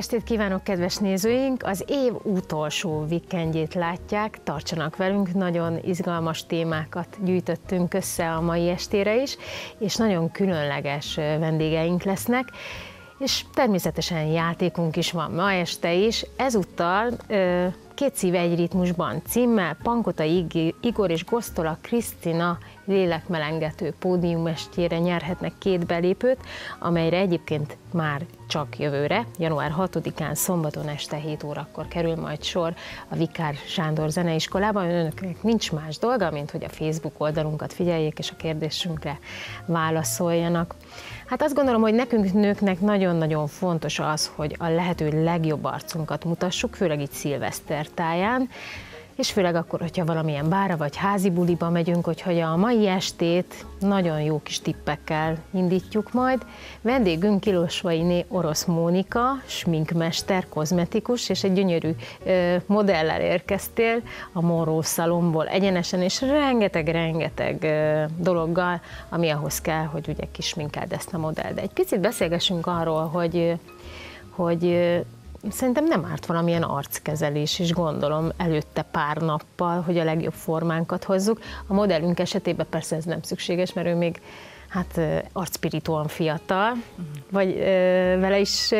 estét kívánok, kedves nézőink! Az év utolsó vikendjét látják, tartsanak velünk, nagyon izgalmas témákat gyűjtöttünk össze a mai estére is, és nagyon különleges vendégeink lesznek, és természetesen játékunk is van ma este is. Ezúttal Két szív egy ritmusban címmel Pankota Igor és Gosztola Krisztina lélekmelengető pódiumestjére nyerhetnek két belépőt, amelyre egyébként már csak jövőre, január 6-án szombaton este 7 órakor kerül majd sor a Vikár Sándor Zeneiskolában. Önöknek nincs más dolga, mint hogy a Facebook oldalunkat figyeljék és a kérdésünkre válaszoljanak. Hát azt gondolom, hogy nekünk nőknek nagyon-nagyon fontos az, hogy a lehető legjobb arcunkat mutassuk, főleg itt szilveszter táján, és főleg akkor, hogyha valamilyen bára vagy házi buliba megyünk, hogy a mai estét nagyon jó kis tippekkel indítjuk majd. Vendégünk Kilosvainé Orosz Mónika, sminkmester, kozmetikus, és egy gyönyörű ö, modellel érkeztél a Moró szalomból egyenesen, és rengeteg-rengeteg dologgal, ami ahhoz kell, hogy ugye kisminkeld ezt a modellt. De egy picit beszélgessünk arról, hogy hogy Szerintem nem árt valamilyen arckezelés is, gondolom, előtte pár nappal, hogy a legjobb formánkat hozzuk. A modellünk esetében persze ez nem szükséges, mert ő még hát arcspirituan fiatal, vagy vele is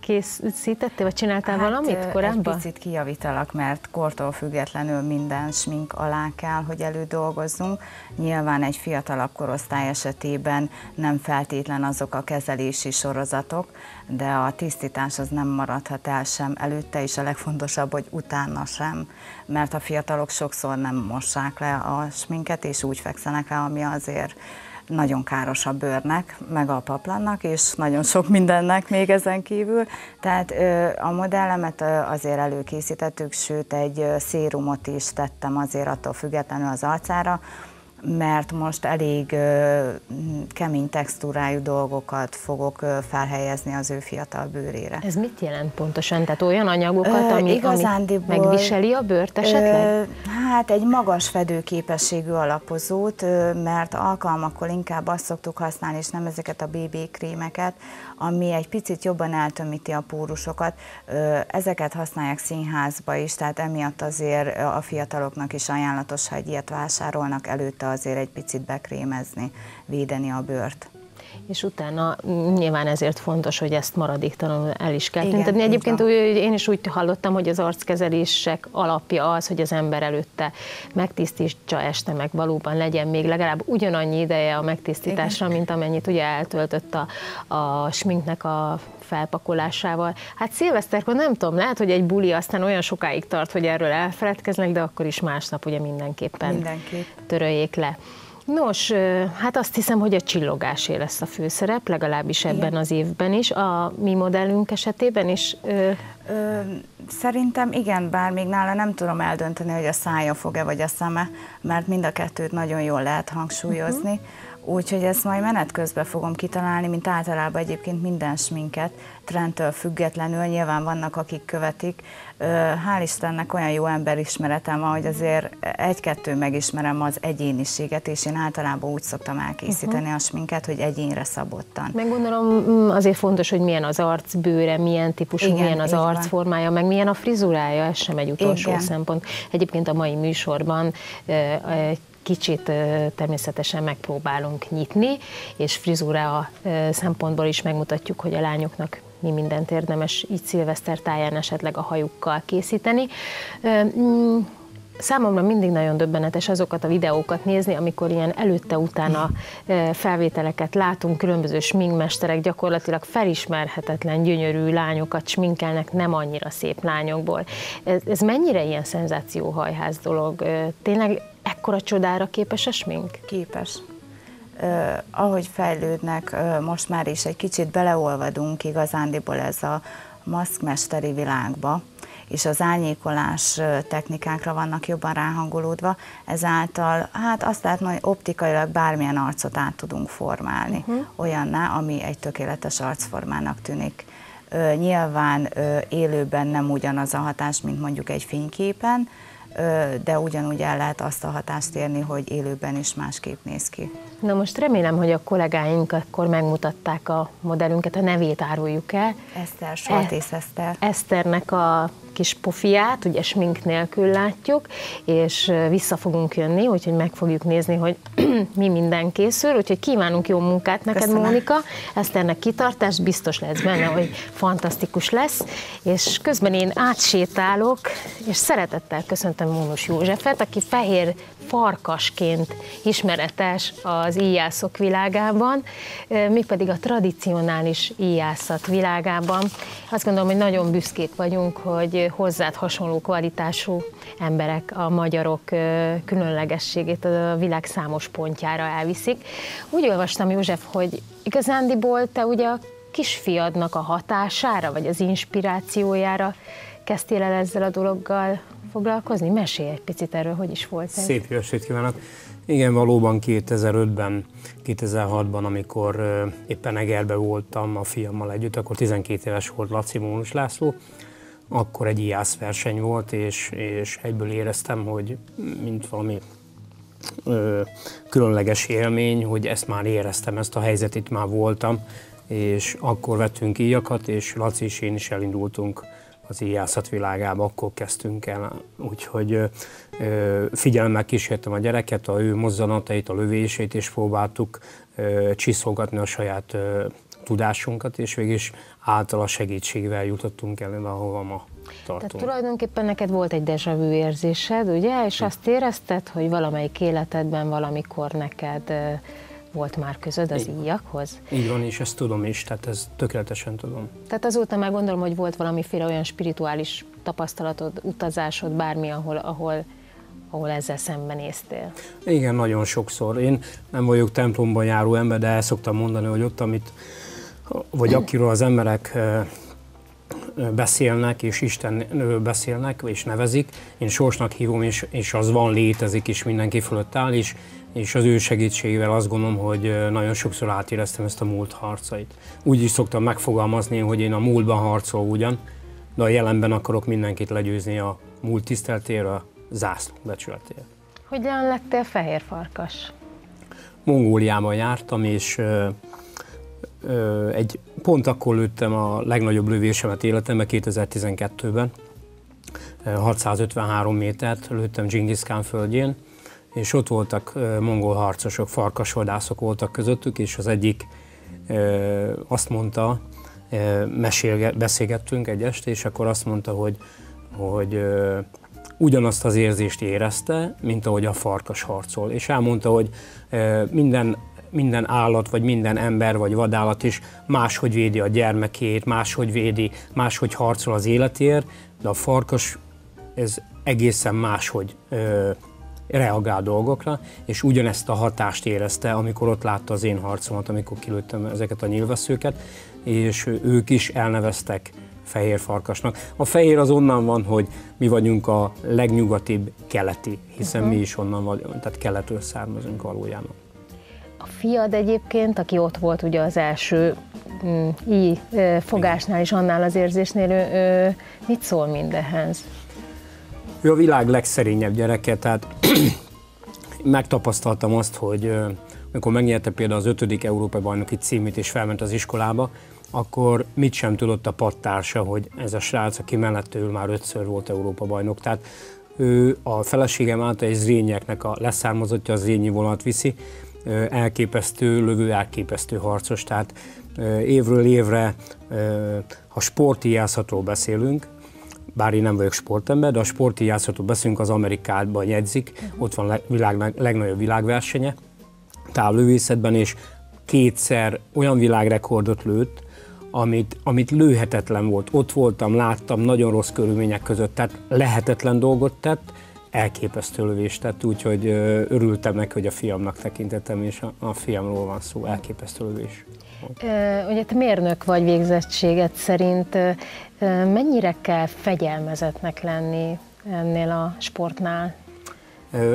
készítettél, vagy csináltál hát, valamit korábban? Egy picit kijavítalak, mert kortól függetlenül minden smink alá kell, hogy elődolgozzunk. Nyilván egy fiatalabb korosztály esetében nem feltétlen azok a kezelési sorozatok, de a tisztítás az nem maradhat el sem előtte, és a legfontosabb, hogy utána sem, mert a fiatalok sokszor nem mossák le a sminket, és úgy fekszenek le, ami azért nagyon káros a bőrnek, meg a paplannak, és nagyon sok mindennek még ezen kívül. Tehát a modellemet azért előkészítettük, sőt egy szérumot is tettem azért attól függetlenül az arcára, mert most elég kemény textúrájú dolgokat fogok felhelyezni az ő fiatal bőrére. Ez mit jelent pontosan? Tehát olyan anyagokat, ami, ami megviseli a bőrt esetleg? Hát egy magas fedőképességű alapozót, mert alkalmakkor inkább azt szoktuk használni, és nem ezeket a BB krémeket, ami egy picit jobban eltömíti a pórusokat. Ezeket használják színházba is, tehát emiatt azért a fiataloknak is ajánlatos, ha egy ilyet vásárolnak előtte azért egy picit bekrémezni, védeni a bőrt és utána nyilván ezért fontos, hogy ezt maradéktalanul el is kell tüntetni. Egyébként úgy, én is úgy hallottam, hogy az arckezelések alapja az, hogy az ember előtte megtisztítsa este, meg valóban legyen még legalább ugyanannyi ideje a megtisztításra, Igen. mint amennyit ugye eltöltött a, a sminknek a felpakolásával. Hát szilveszterkor nem tudom, lehet, hogy egy buli aztán olyan sokáig tart, hogy erről elfeledkeznek, de akkor is másnap ugye mindenképpen Mindenképp. töröljék le. Nos, hát azt hiszem, hogy a csillogásé lesz a főszerep, legalábbis ebben igen. az évben is, a mi modellünk esetében is. Ö... Ö, szerintem igen, bár még nála nem tudom eldönteni, hogy a szája fog-e vagy a szeme, mert mind a kettőt nagyon jól lehet hangsúlyozni. Uh-huh. Úgyhogy ezt majd menet közben fogom kitalálni, mint általában egyébként minden sminket, trendtől függetlenül, nyilván vannak, akik követik. Hál' Istennek olyan jó emberismeretem van, hogy azért egy-kettő megismerem az egyéniséget, és én általában úgy szoktam elkészíteni uh-huh. a sminket, hogy egyénre szabottan. Meg gondolom mm, azért fontos, hogy milyen az arcbőre, milyen típusú, Igen, milyen az arcformája, meg milyen a frizurája, ez sem egy utolsó Igen. szempont. Egyébként a mai műsorban kicsit természetesen megpróbálunk nyitni, és frizura szempontból is megmutatjuk, hogy a lányoknak mi mindent érdemes így szilveszter táján esetleg a hajukkal készíteni. Mm, számomra mindig nagyon döbbenetes azokat a videókat nézni, amikor ilyen előtte-utána felvételeket látunk, különböző sminkmesterek gyakorlatilag felismerhetetlen, gyönyörű lányokat sminkelnek nem annyira szép lányokból. Ez, ez mennyire ilyen szenzációhajház dolog? Tényleg ekkora csodára képes a smink? Képes. Uh, ahogy fejlődnek, uh, most már is egy kicsit beleolvadunk igazándiból ez a maszkmesteri világba, és az árnyékolás technikákra vannak jobban ráhangolódva, ezáltal hát azt lehet hogy optikailag bármilyen arcot át tudunk formálni, uh-huh. olyanná, ami egy tökéletes arcformának tűnik. Nyilván élőben nem ugyanaz a hatás, mint mondjuk egy fényképen, de ugyanúgy el lehet azt a hatást érni, hogy élőben is másképp néz ki. Na most remélem, hogy a kollégáink akkor megmutatták a modellünket, a nevét áruljuk el. Eszter, Soltész Eszter. Eszternek a kis pofiát, ugye smink nélkül látjuk, és vissza fogunk jönni, úgyhogy meg fogjuk nézni, hogy mi minden készül, úgyhogy kívánunk jó munkát neked, Köszönöm. Mónika. Eszternek kitartást, biztos lesz benne, hogy fantasztikus lesz, és közben én átsétálok, és szeretettel köszöntöm Mónus Józsefet, aki fehér farkasként ismeretes az íjászok világában, mégpedig a tradicionális íjászat világában. Azt gondolom, hogy nagyon büszkék vagyunk, hogy hozzád hasonló kvalitású emberek a magyarok különlegességét a világ számos pontjára elviszik. Úgy olvastam, József, hogy igazándiból te ugye a kisfiadnak a hatására, vagy az inspirációjára kezdtél el ezzel a dologgal foglalkozni? Mesélj egy picit erről, hogy is volt ez. Szép jó estét kívánok! Igen, valóban 2005-ben, 2006-ban, amikor éppen Egerbe voltam a fiammal együtt, akkor 12 éves volt Laci Mónus László, akkor egy IASZ verseny volt, és, és egyből éreztem, hogy mint valami ö, különleges élmény, hogy ezt már éreztem, ezt a helyzetet már voltam, és akkor vettünk íjakat, és Laci és én is elindultunk az íjászat világába, akkor kezdtünk el. Úgyhogy figyelemmel kísértem a gyereket, a ő mozzanatait, a lövését, és próbáltuk csiszolgatni a saját tudásunkat, és végig is által a segítségvel jutottunk el, ahova ma tartunk. Tehát tulajdonképpen neked volt egy déjà vu érzésed, ugye? És azt érezted, hogy valamelyik életedben valamikor neked volt már közöd az íjakhoz? Így van, és ezt tudom is, tehát ezt tökéletesen tudom. Tehát azóta már gondolom, hogy volt valamiféle olyan spirituális tapasztalatod, utazásod, bármi, ahol, ahol ahol ezzel szembenéztél? Igen, nagyon sokszor. Én nem vagyok templomban járó ember, de el szoktam mondani, hogy ott, amit, vagy akiről az emberek beszélnek, és Istenről beszélnek, és nevezik, én sorsnak hívom, és, és az van, létezik, és mindenki fölött áll, és és az ő segítségével azt gondolom, hogy nagyon sokszor átéreztem ezt a múlt harcait. Úgy is szoktam megfogalmazni, hogy én a múltban harcol ugyan, de a jelenben akarok mindenkit legyőzni a múlt tiszteltér, a zászló becsületér. Hogyan lettél fehér farkas? Mongóliában jártam, és ö, ö, egy pont akkor lőttem a legnagyobb lövésemet életemben, 2012-ben. 653 métert lőttem Genghis Khan földjén, és ott voltak mongol harcosok, farkasvadászok voltak közöttük, és az egyik azt mondta, mesélge, beszélgettünk egy este, és akkor azt mondta, hogy, hogy ugyanazt az érzést érezte, mint ahogy a farkas harcol. És elmondta, hogy minden, minden állat, vagy minden ember, vagy vadállat is máshogy védi a gyermekét, máshogy védi, máshogy harcol az életért, de a farkas ez egészen máshogy reagál dolgokra, és ugyanezt a hatást érezte, amikor ott látta az én harcomat, amikor kilőttem ezeket a nyilvesszőket, és ők is elneveztek fehér farkasnak. A fehér az onnan van, hogy mi vagyunk a legnyugatibb keleti, hiszen uh-huh. mi is onnan vagyunk, tehát keletről származunk valójában. A fiad egyébként, aki ott volt ugye az első mm, i fogásnál és annál az érzésnél, ő, ő mit szól mindenhez? Ő a világ legszerényebb gyereke, tehát megtapasztaltam azt, hogy amikor megnyerte például az ötödik Európai Bajnoki címét és felment az iskolába, akkor mit sem tudott a pattársa, hogy ez a srác, aki mellett ő már ötször volt Európa bajnok. Tehát ő a feleségem által egy zrényeknek a leszármazottja, az zrényi vonat viszi, elképesztő lövő, elképesztő harcos, tehát évről évre, ha sportiászatról beszélünk, bár én nem vagyok sportember, de a sporti játszható beszélünk, az Amerikában jegyzik, uh-huh. ott van a világ legnagyobb világversenye távlövészetben, és kétszer olyan világrekordot lőtt, amit, amit lőhetetlen volt. Ott voltam, láttam, nagyon rossz körülmények között, tehát lehetetlen dolgot tett, elképesztő lövést tett, úgyhogy örültem neki, hogy a fiamnak tekintettem, és a, a fiamról van szó, elképesztő lövés. Ugye te mérnök vagy végzettséget szerint, mennyire kell fegyelmezetnek lenni ennél a sportnál?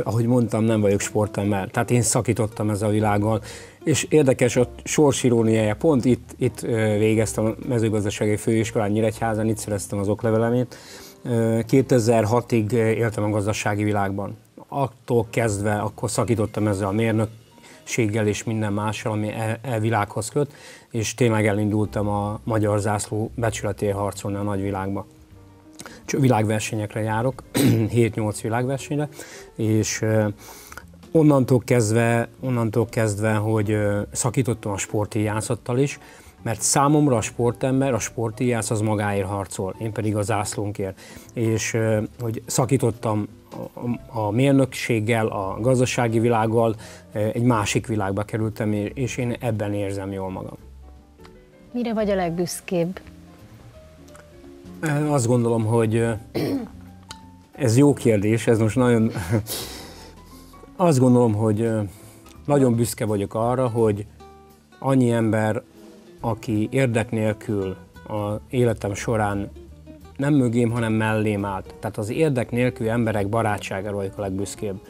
Ahogy mondtam, nem vagyok sportember, tehát én szakítottam ezzel a világgal, és érdekes, a sorsiróniája pont itt, itt végeztem a mezőgazdasági főiskolán Nyíregyházan, itt szereztem az oklevelemét, 2006-ig éltem a gazdasági világban. Attól kezdve akkor szakítottam ezzel a mérnökséggel és minden mással, ami e, e világhoz köt, és tényleg elindultam a magyar zászló becsületéért harcolni a nagyvilágba. Világversenyekre járok, 7-8 világversenyre, és onnantól kezdve, onnantól kezdve, hogy szakítottam a sportíjátszattal is, mert számomra a sportember, a sportíjász az magáért harcol, én pedig a zászlónkért. És hogy szakítottam a mérnökséggel, a gazdasági világgal, egy másik világba kerültem, és én ebben érzem jól magam. Mire vagy a legbüszkébb? Azt gondolom, hogy ez jó kérdés, ez most nagyon... Azt gondolom, hogy nagyon büszke vagyok arra, hogy annyi ember aki érdek nélkül a életem során nem mögém, hanem mellém állt. Tehát az érdek nélkül emberek barátságára vagyok a legbüszkébb.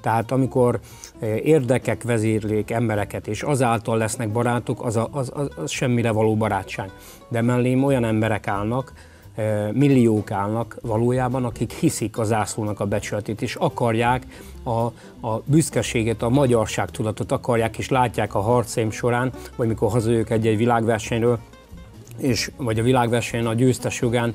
Tehát amikor eh, érdekek vezérlék embereket, és azáltal lesznek barátok, az, a, az, az, az semmire való barátság. De mellém olyan emberek állnak, milliók állnak valójában, akik hiszik az zászlónak a becsületét, és akarják a, a büszkeséget, a magyarság tudatot akarják, és látják a harcaim során, vagy mikor hazajövök egy-egy világversenyről, és, vagy a világversenyen a győztes jogán,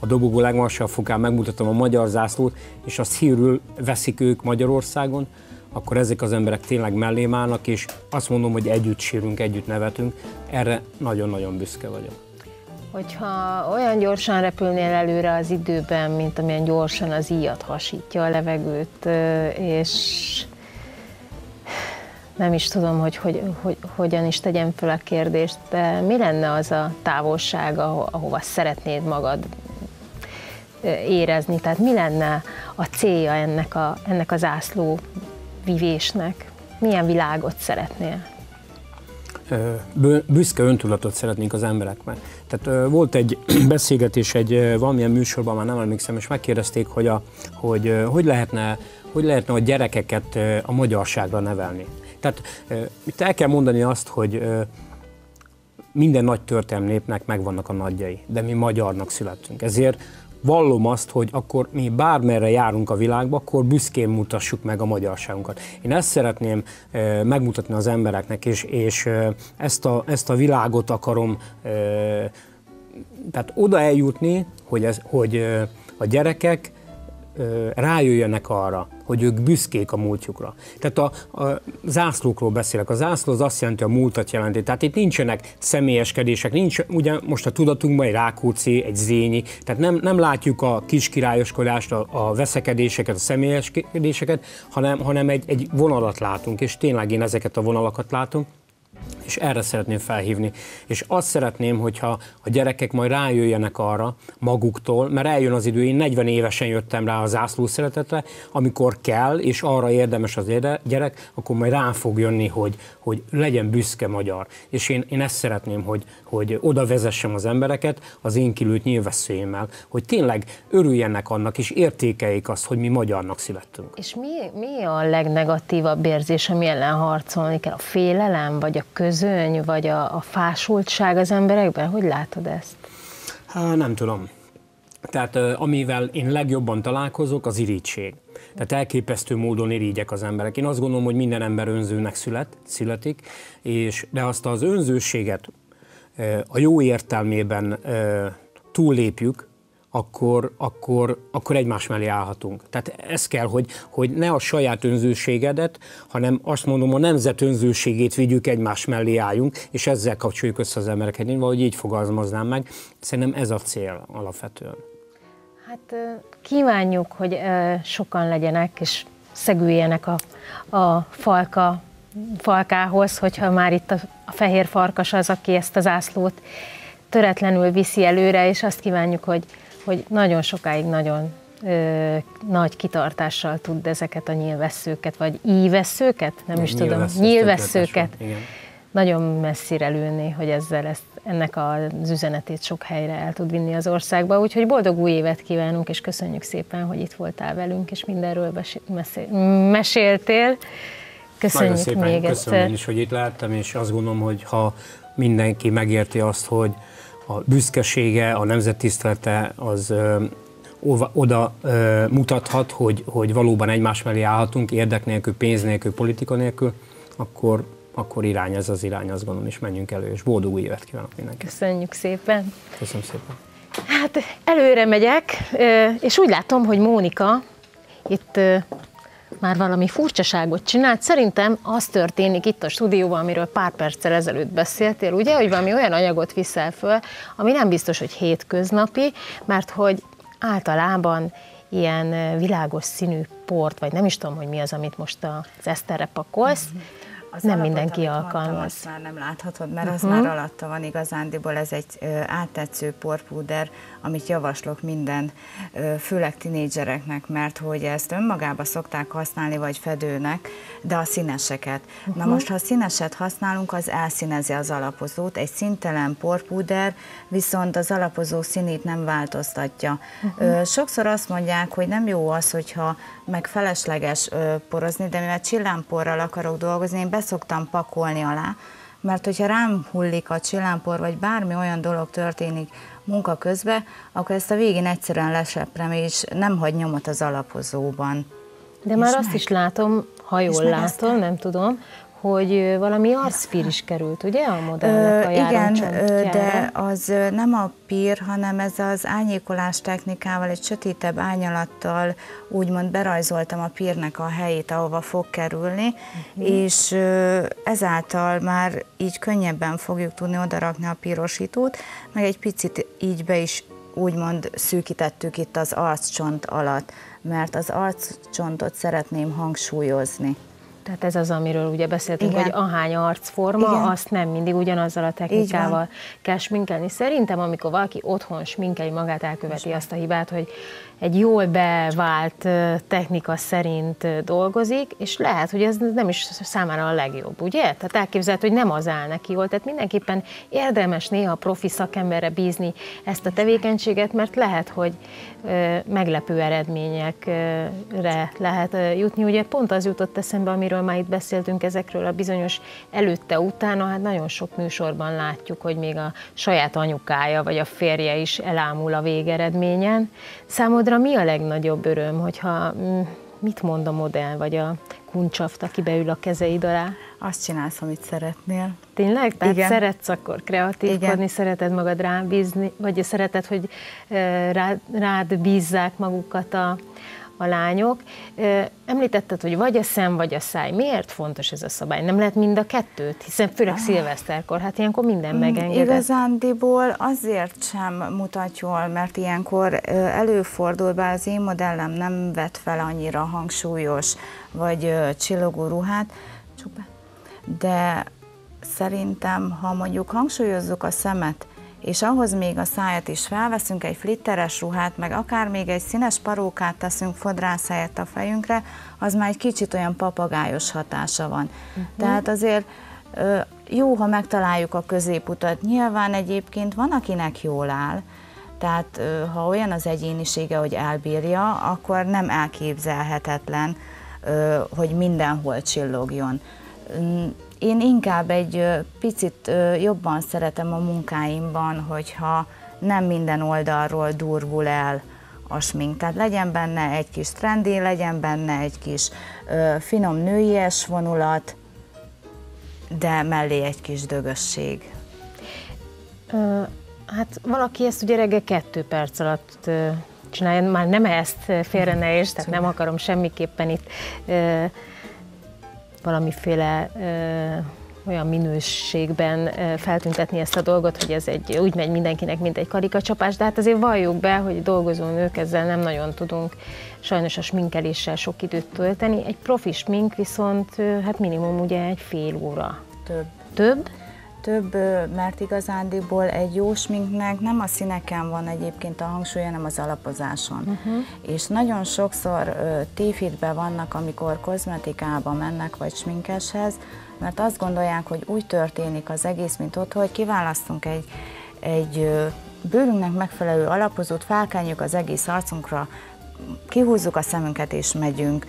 a dobogó legmagasabb fokán megmutatom a magyar zászlót, és azt hírül veszik ők Magyarországon, akkor ezek az emberek tényleg mellém állnak, és azt mondom, hogy együtt sírunk, együtt nevetünk. Erre nagyon-nagyon büszke vagyok. Hogyha olyan gyorsan repülnél előre az időben, mint amilyen gyorsan az íjat hasítja a levegőt, és nem is tudom, hogy, hogy, hogy hogyan is tegyem fel a kérdést, de mi lenne az a távolság, ahova szeretnéd magad érezni? Tehát mi lenne a célja ennek a, ennek a zászló vivésnek? Milyen világot szeretnél? büszke öntudatot szeretnénk az embereknek. Tehát volt egy beszélgetés egy valamilyen műsorban, már nem emlékszem, és megkérdezték, hogy, a, hogy, hogy, lehetne, hogy lehetne a gyerekeket a magyarságra nevelni. Tehát itt el kell mondani azt, hogy minden nagy történelmi népnek megvannak a nagyjai, de mi magyarnak születtünk. Ezért vallom azt, hogy akkor mi bármerre járunk a világba, akkor büszkén mutassuk meg a magyarságunkat. Én ezt szeretném e, megmutatni az embereknek, és, és e, ezt, a, ezt a világot akarom e, tehát oda eljutni, hogy, ez, hogy e, a gyerekek rájöjjenek arra, hogy ők büszkék a múltjukra. Tehát a, a zászlókról beszélek. A zászló az azt jelenti, a múltat jelenti. Tehát itt nincsenek személyeskedések, nincs ugye most a tudatunkban egy Rákóczi, egy Zényi, tehát nem, nem látjuk a kiskirályoskodást, a, a veszekedéseket, a személyeskedéseket, hanem, hanem egy, egy vonalat látunk, és tényleg én ezeket a vonalakat látom, és erre szeretném felhívni. És azt szeretném, hogyha a gyerekek majd rájöjjenek arra maguktól, mert eljön az idő, én 40 évesen jöttem rá a zászló szeretetre, amikor kell, és arra érdemes az gyerek, akkor majd rá fog jönni, hogy, hogy legyen büszke magyar. És én, én ezt szeretném, hogy, hogy oda vezessem az embereket az én kilőtt nyilvesszőjémmel, hogy tényleg örüljenek annak, és értékeljék azt, hogy mi magyarnak születtünk. És mi, mi a legnegatívabb érzés, ami ellen harcolni kell? A félelem, vagy a közöny, vagy a, a fásultság az emberekben? Hogy látod ezt? Há, nem tudom. Tehát amivel én legjobban találkozok, az irítség. Tehát elképesztő módon irigyek az emberek. Én azt gondolom, hogy minden ember önzőnek szület, születik, és de azt az önzőséget a jó értelmében túllépjük, akkor, akkor, akkor egymás mellé állhatunk. Tehát ez kell, hogy, hogy ne a saját önzőségedet, hanem azt mondom, a nemzet önzőségét vigyük egymás mellé álljunk, és ezzel kapcsoljuk össze az embereket. Én valahogy így fogalmaznám meg. Szerintem ez a cél alapvetően. Hát kívánjuk, hogy sokan legyenek, és szegüljenek a, a falka, falkához, hogyha már itt a, a fehér farkas az, aki ezt az ászlót töretlenül viszi előre, és azt kívánjuk, hogy hogy nagyon sokáig nagyon ö, nagy kitartással tud ezeket a nyilvesszőket, vagy ívesszőket, nem is tudom, nyilvesszőket nagyon messzire lőni, hogy ezzel ezt, ennek az üzenetét sok helyre el tud vinni az országba. Úgyhogy boldog új évet kívánunk, és köszönjük szépen, hogy itt voltál velünk, és mindenről meséltél. Köszönjük Nagyon szépen még köszönöm egyszer. én is, hogy itt láttam, és azt gondolom, hogy ha mindenki megérti azt, hogy a büszkesége, a nemzettisztelete az, oda ö, mutathat, hogy, hogy valóban egymás mellé állhatunk, érdek nélkül, pénz nélkül, politika nélkül, akkor, akkor irány ez az irány, azt gondolom, és menjünk elő, és boldog új évet kívánok mindenkinek. Köszönjük szépen! Köszönöm szépen! Hát előre megyek, és úgy látom, hogy Mónika itt már valami furcsaságot csinált. Szerintem az történik itt a stúdióban, amiről pár perccel ezelőtt beszéltél, ugye, hogy valami olyan anyagot viszel föl, ami nem biztos, hogy hétköznapi, mert hogy általában ilyen világos színű port, vagy nem is tudom, hogy mi az, amit most az eszterre pakolsz, mm-hmm az nem mindenki alkalmaz. Azt már nem láthatod, mert uh-huh. az már alatta van igazándiból, ez egy ö, áttetsző porpúder, amit javaslok minden, ö, főleg tinédzsereknek, mert hogy ezt önmagába szokták használni, vagy fedőnek, de a színeseket. Uh-huh. Na most, ha színeset használunk, az elszínezi az alapozót, egy szintelen porpúder, viszont az alapozó színét nem változtatja. Uh-huh. Ö, sokszor azt mondják, hogy nem jó az, hogyha meg felesleges porozni, de mivel csillámporral akarok dolgozni, én beszoktam pakolni alá, mert hogyha rám hullik a csillámpor, vagy bármi olyan dolog történik munka közben, akkor ezt a végén egyszerűen leseprem, és nem hagy nyomot az alapozóban. De már azt meg. is látom, ha jól látom, nem tudom, hogy valami arcpír is került, ugye a modellnek a Igen, de az nem a pír, hanem ez az ányékolás technikával, egy sötétebb ányalattal úgymond berajzoltam a pírnek a helyét, ahova fog kerülni, uh-huh. és ezáltal már így könnyebben fogjuk tudni odarakni a pirosítót, meg egy picit így be is úgymond szűkítettük itt az arccsont alatt, mert az arccsontot szeretném hangsúlyozni. Tehát ez az, amiről ugye beszéltünk, Igen. hogy ahány arcforma, Igen. azt nem mindig ugyanazzal a technikával kell sminkelni. Szerintem, amikor valaki otthon sminkeli magát, elköveti azt a hibát, hogy egy jól bevált technika szerint dolgozik, és lehet, hogy ez nem is számára a legjobb, ugye? Tehát elképzelhető, hogy nem az áll neki jól, tehát mindenképpen érdemes néha a profi szakemberre bízni ezt a tevékenységet, mert lehet, hogy meglepő eredményekre lehet jutni. Ugye pont az jutott eszembe, amiről már itt beszéltünk, ezekről a bizonyos előtte-utána, hát nagyon sok műsorban látjuk, hogy még a saját anyukája vagy a férje is elámul a végeredményen. Számodra mi a legnagyobb öröm, hogyha mm, mit mond a modell, vagy a kuncsaft, aki beül a kezeid alá? Azt csinálsz, amit szeretnél. Tényleg? Tehát Igen. szeretsz akkor kreatívkodni, Igen. szereted magad rábízni, vagy szereted, hogy rád, rád bízzák magukat a, a lányok. Említetted, hogy vagy a szem, vagy a száj. Miért fontos ez a szabály? Nem lehet mind a kettőt, hiszen főleg ah. szilveszterkor, hát ilyenkor minden mm, megengedett. Igazándiból azért sem mutat jól, mert ilyenkor előfordul, bár az én modellem nem vet fel annyira hangsúlyos vagy csillogó ruhát, de szerintem, ha mondjuk hangsúlyozzuk a szemet, és ahhoz még a szájat is felveszünk, egy flitteres ruhát, meg akár még egy színes parókát teszünk fodrászáját a fejünkre, az már egy kicsit olyan papagájos hatása van. Uh-huh. Tehát azért jó, ha megtaláljuk a középutat. Nyilván egyébként van, akinek jól áll, tehát ha olyan az egyénisége, hogy elbírja, akkor nem elképzelhetetlen, hogy mindenhol csillogjon én inkább egy picit jobban szeretem a munkáimban, hogyha nem minden oldalról durvul el a smink. Tehát legyen benne egy kis trendi, legyen benne egy kis ö, finom nőies vonulat, de mellé egy kis dögösség. Ö, hát valaki ezt ugye reggel kettő perc alatt ö, csinálja, már nem ezt félre ne és, tehát nem akarom semmiképpen itt ö, valamiféle olyan minőségben feltüntetni ezt a dolgot, hogy ez egy, úgy megy mindenkinek, mint egy karikacsapás, de hát azért valljuk be, hogy dolgozó nők ezzel nem nagyon tudunk sajnos a sminkeléssel sok időt tölteni. Egy profi smink viszont hát minimum ugye egy fél óra. Több. Több? Több, mert igazándiból egy jó sminknek nem a színeken van egyébként a hangsúly, hanem az alapozáson. Uh-huh. És nagyon sokszor tévhitben vannak, amikor kozmetikába mennek, vagy sminkeshez, mert azt gondolják, hogy úgy történik az egész, mint ott, hogy kiválasztunk egy, egy bőrünknek megfelelő alapozót, felkenjük az egész arcunkra, kihúzzuk a szemünket és megyünk.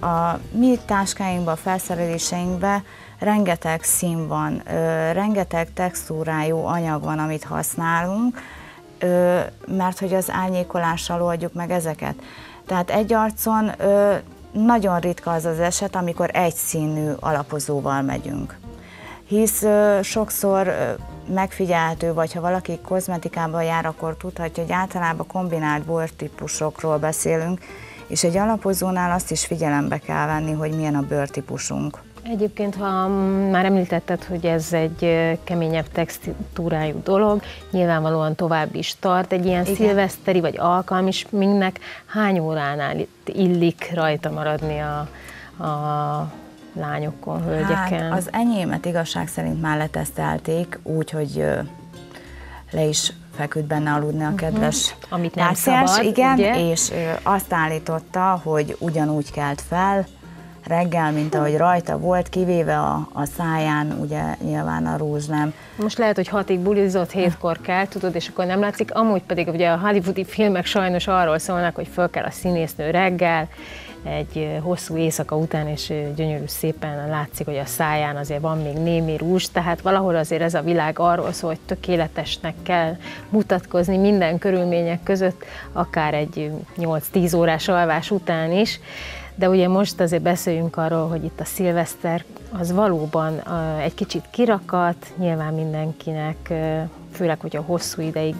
A mi táskáinkba, a felszereléseinkbe rengeteg szín van, rengeteg textúrájú anyag van, amit használunk, mert hogy az árnyékolással oldjuk meg ezeket. Tehát egy arcon nagyon ritka az az eset, amikor egy színű alapozóval megyünk. Hisz sokszor megfigyelhető, vagy ha valaki kozmetikában jár, akkor tudhatja, hogy általában kombinált bortípusokról beszélünk, és egy alapozónál azt is figyelembe kell venni, hogy milyen a bőrtípusunk. Egyébként, ha már említetted, hogy ez egy keményebb textúrájú dolog, nyilvánvalóan tovább is tart. Egy ilyen Igen. szilveszteri vagy alkalmi sminknek hány óránál illik rajta maradni a, a lányokon, hölgyeken? Hát az enyémet igazság szerint már letesztelték, úgyhogy le is feküdt benne aludni a mhm. kedves uh-huh. Amit nem szabad, igen, ugye? és azt állította, hogy ugyanúgy kelt fel, reggel, mint ahogy rajta volt, kivéve a, a száján, ugye nyilván a rúzs nem. Most lehet, hogy hatig bulizott, hétkor kell, tudod, és akkor nem látszik. Amúgy pedig ugye a hollywoodi filmek sajnos arról szólnak, hogy föl kell a színésznő reggel, egy hosszú éjszaka után, és gyönyörű szépen látszik, hogy a száján azért van még némi rúzs, tehát valahol azért ez a világ arról szól, hogy tökéletesnek kell mutatkozni minden körülmények között, akár egy 8-10 órás alvás után is. De ugye most azért beszéljünk arról, hogy itt a szilveszter az valóban egy kicsit kirakat, nyilván mindenkinek, főleg, hogyha hosszú ideig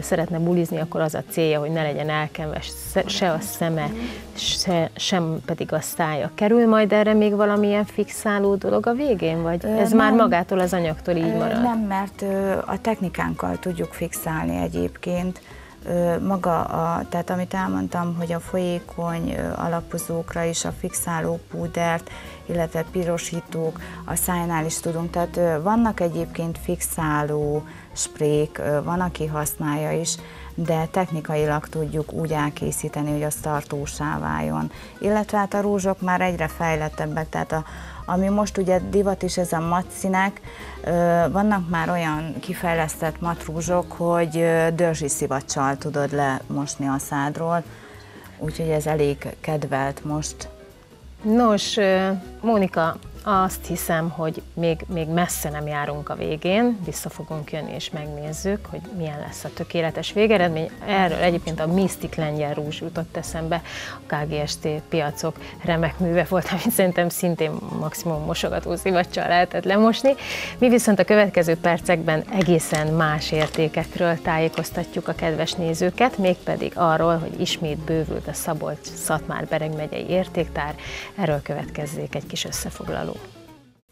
szeretne bulizni, akkor az a célja, hogy ne legyen elkenve se a szeme, se, sem pedig a szája. Kerül majd erre még valamilyen fixáló dolog a végén, vagy ez nem, már magától az anyagtól így marad? Nem, mert a technikánkkal tudjuk fixálni egyébként maga, a, tehát amit elmondtam, hogy a folyékony alapozókra is a fixáló púdert, illetve pirosítók, a szájnál is tudunk, tehát vannak egyébként fixáló sprék, van, aki használja is, de technikailag tudjuk úgy elkészíteni, hogy az tartósá váljon. Illetve hát a rúzsok már egyre fejlettebbek, tehát a, ami most ugye divat is, ez a matszínek, vannak már olyan kifejlesztett matrúzsok, hogy dörzsi szivacsal tudod lemosni a szádról, úgyhogy ez elég kedvelt most. Nos, Mónika, azt hiszem, hogy még, még messze nem járunk a végén, vissza fogunk jönni és megnézzük, hogy milyen lesz a tökéletes végeredmény. Erről egyébként a Mystic Lengyel Rúzs jutott eszembe, a KGST piacok remek műve volt, amit szerintem szintén maximum mosogató szivacsal lehetett lemosni. Mi viszont a következő percekben egészen más értékekről tájékoztatjuk a kedves nézőket, mégpedig arról, hogy ismét bővült a Szabolcs-Szatmár-Bereg megyei értéktár. Erről következzék egy kis összefoglaló.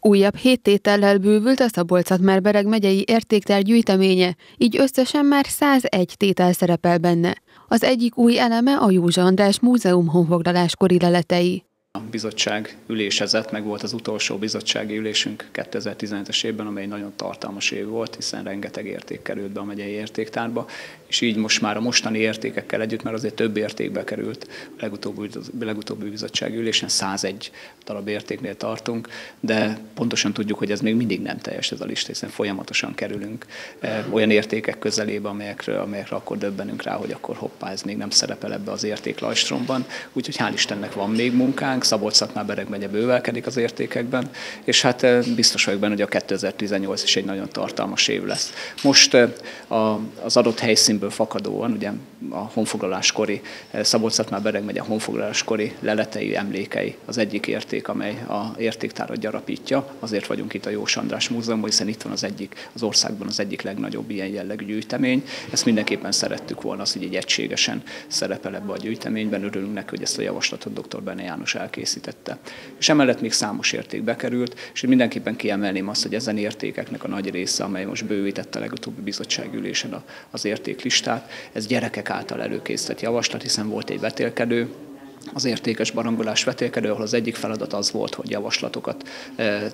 Újabb hét tétellel bővült a Szabolcs-Szatmár-Bereg megyei értéktár gyűjteménye, így összesen már 101 tétel szerepel benne. Az egyik új eleme a Józsa András Múzeum honfoglaláskori leletei. A bizottság ülésezett, meg volt az utolsó bizottsági ülésünk 2015-es évben, amely nagyon tartalmas év volt, hiszen rengeteg érték került be a megyei értéktárba, és így most már a mostani értékekkel együtt, mert azért több értékbe került a legutóbbi, legutóbbi bizottsági ülésen, 101 darab értéknél tartunk, de pontosan tudjuk, hogy ez még mindig nem teljes ez a lista, hiszen folyamatosan kerülünk eh, olyan értékek közelébe, amelyekről, amelyekre akkor döbbenünk rá, hogy akkor hoppá, ez még nem szerepel ebbe az értéklajstromban. Úgyhogy hál' Istennek van még munkánk, Szabolcs-Szatmár-Bereg megye bővelkedik az értékekben, és hát eh, biztos vagyok benne, hogy a 2018 is egy nagyon tartalmas év lesz. Most eh, az adott helyszínből fakadóan, ugye a honfoglaláskori, Szabolcs-Szatmár-Bereg megye honfoglaláskori leletei, emlékei az egyik érték, amely a értéktárat gyarapítja. Azért vagyunk itt a Jós András Múzeumban, hiszen itt van az egyik, az országban az egyik legnagyobb ilyen jellegű gyűjtemény. Ezt mindenképpen szerettük volna, az, hogy egy egységesen szerepel ebbe a gyűjteményben. Örülünk neki, hogy ezt a javaslatot dr. Bene János elkészítette. És emellett még számos érték bekerült, és mindenképpen kiemelném azt, hogy ezen értékeknek a nagy része, amely most bővítette a legutóbbi bizottságülésen az értéklistát, ez gyerekek által előkészített javaslat, hiszen volt egy vetélkedő, az értékes barangolás vetélkedő, ahol az egyik feladat az volt, hogy javaslatokat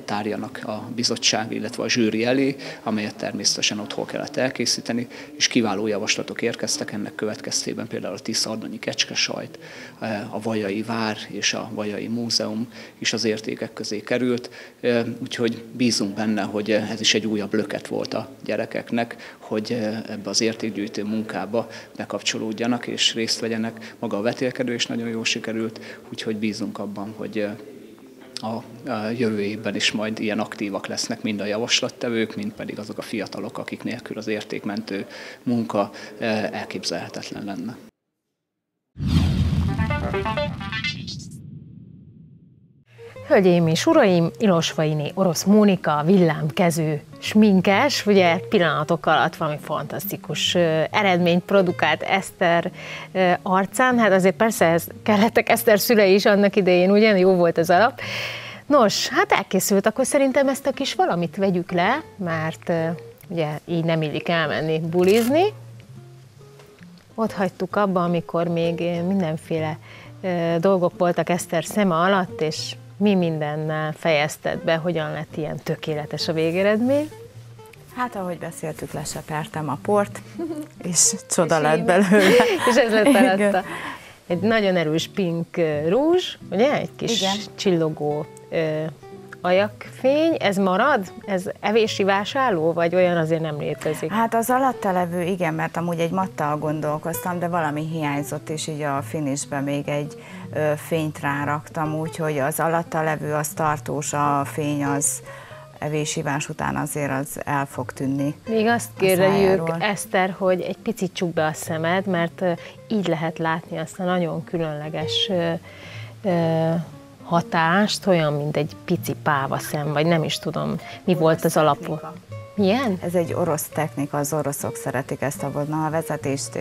tárjanak a bizottság, illetve a zsűri elé, amelyet természetesen otthon kellett elkészíteni, és kiváló javaslatok érkeztek ennek következtében, például a Tiszardonyi kecskesajt, a Vajai Vár és a Vajai Múzeum is az értékek közé került, úgyhogy bízunk benne, hogy ez is egy újabb löket volt a gyerekeknek, hogy ebbe az értékgyűjtő munkába bekapcsolódjanak és részt vegyenek. Maga a vetélkedő is nagyon jó sikerült, úgyhogy bízunk abban, hogy a jövő évben is majd ilyen aktívak lesznek mind a javaslattevők, mind pedig azok a fiatalok, akik nélkül az értékmentő munka elképzelhetetlen lenne. Hölgyeim és uraim, Ilosvainé, orosz Mónika, villámkező, sminkes, ugye pillanatok alatt valami fantasztikus eredményt produkált Eszter arcán, hát azért persze ez kellettek Eszter szülei is annak idején, ugye, jó volt az alap. Nos, hát elkészült, akkor szerintem ezt a kis valamit vegyük le, mert ugye így nem illik elmenni bulizni. Ott hagytuk abba, amikor még mindenféle dolgok voltak Eszter szeme alatt, és mi mindennel fejezted be, hogyan lett ilyen tökéletes a végeredmény? Hát, ahogy beszéltük, lesepertem a port, és csoda lett belőle. és ez lett alatta. Egy nagyon erős pink rúzs, ugye? Egy kis Igen. csillogó ö, ajakfény, ez marad? Ez evési vásárló, vagy olyan azért nem létezik? Hát az alatta levő, igen, mert amúgy egy mattal gondolkoztam, de valami hiányzott, és így a finisbe még egy fényt ráraktam, úgyhogy az alatta levő, az tartós, a fény az evésívás után azért az el fog tűnni. Még azt kérjük, Eszter, hogy egy picit csuk be a szemed, mert így lehet látni azt a nagyon különleges hatást, olyan, mint egy pici pávaszem, vagy nem is tudom, mi volt az alapú. Milyen? Ez egy orosz technika, az oroszok szeretik ezt a vonalvezetést,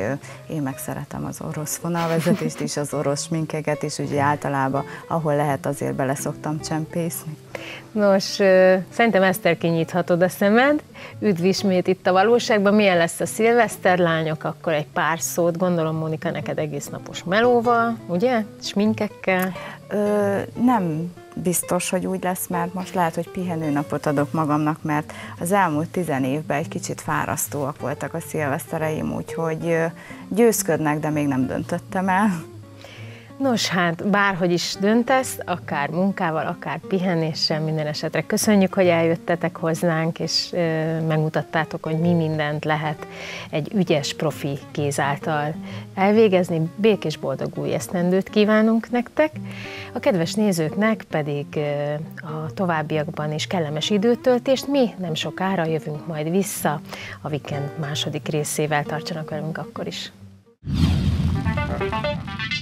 én meg szeretem az orosz vonalvezetést is, az orosz minkeket is, ugye általában, ahol lehet, azért bele szoktam csempészni. Nos, szerintem Eszter kinyithatod a szemed, üdv ismét itt a valóságban, milyen lesz a szilveszter lányok, akkor egy pár szót, gondolom Monika neked egész napos melóval, ugye, sminkekkel? Ö, nem biztos, hogy úgy lesz, mert most lehet, hogy pihenőnapot adok magamnak, mert az elmúlt tizen évben egy kicsit fárasztóak voltak a szilvesztereim, úgyhogy győzködnek, de még nem döntöttem el. Nos, hát bárhogy is döntesz, akár munkával, akár pihenéssel, minden esetre köszönjük, hogy eljöttetek hozzánk, és ö, megmutattátok, hogy mi mindent lehet egy ügyes profi kéz által elvégezni. Békés boldog új esztendőt kívánunk nektek, a kedves nézőknek pedig ö, a továbbiakban is kellemes időtöltést. Mi nem sokára jövünk majd vissza a weekend második részével. Tartsanak velünk akkor is. Thank you.